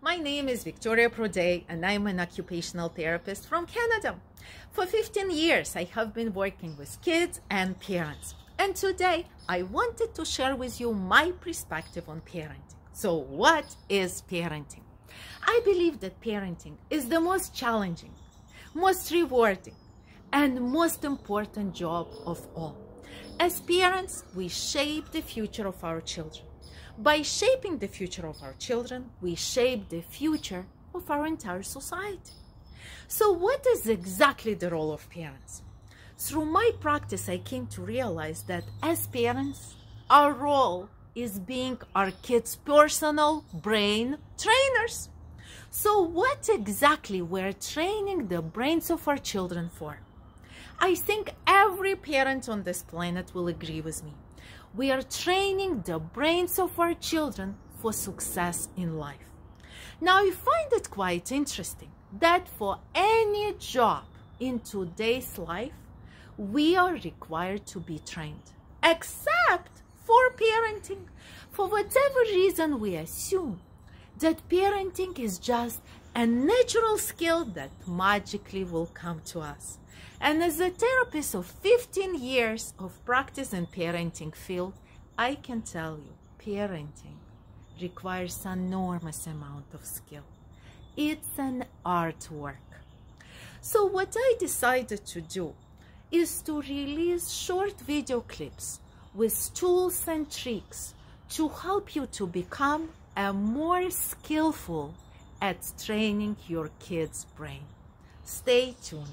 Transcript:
My name is Victoria Proday and I'm an occupational therapist from Canada. For 15 years, I have been working with kids and parents. And today, I wanted to share with you my perspective on parenting. So, what is parenting? I believe that parenting is the most challenging, most rewarding, and most important job of all. As parents, we shape the future of our children. By shaping the future of our children, we shape the future of our entire society. So what is exactly the role of parents? Through my practice, I came to realize that as parents, our role is being our kids' personal brain trainers. So what exactly we're training the brains of our children for? I think every parent on this planet will agree with me we are training the brains of our children for success in life. Now, I find it quite interesting that for any job in today's life, we are required to be trained, except for parenting. For whatever reason, we assume that parenting is just a natural skill that magically will come to us. And as a therapist of 15 years of practice in parenting field, I can tell you, parenting requires enormous amount of skill. It's an artwork. So what I decided to do is to release short video clips with tools and tricks to help you to become a more skillful at training your kid's brain. Stay tuned.